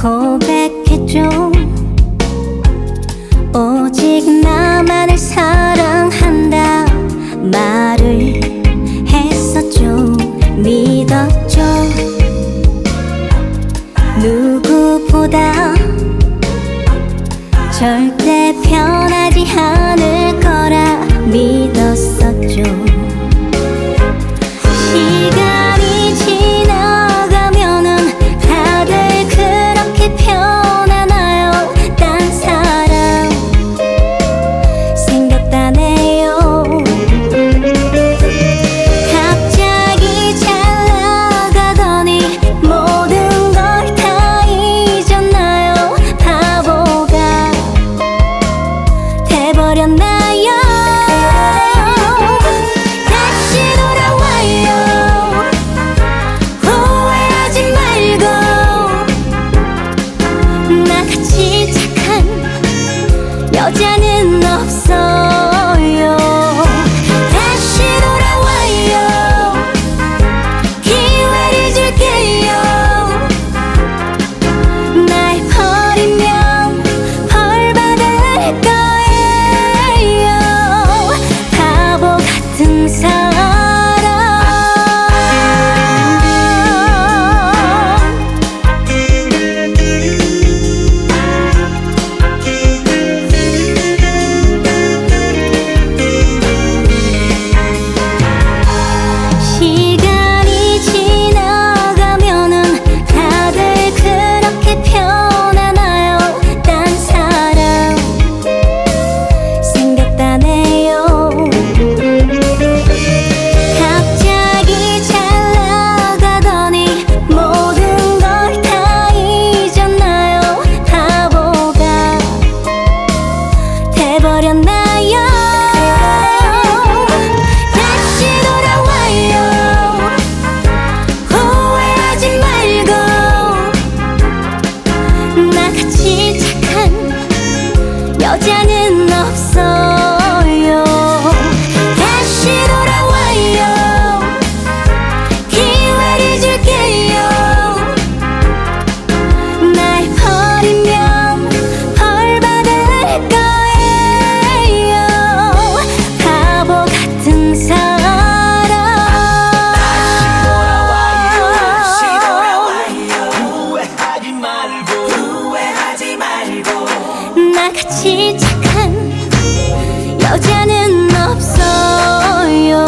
고백해줘 누구보다 절대 변하지 않을 거라 믿었었죠 해버렸나요? 다시 돌아와요. 후회하지 말고 나같이 착한 여자는 없어. 같이 착한 여자는 없어요.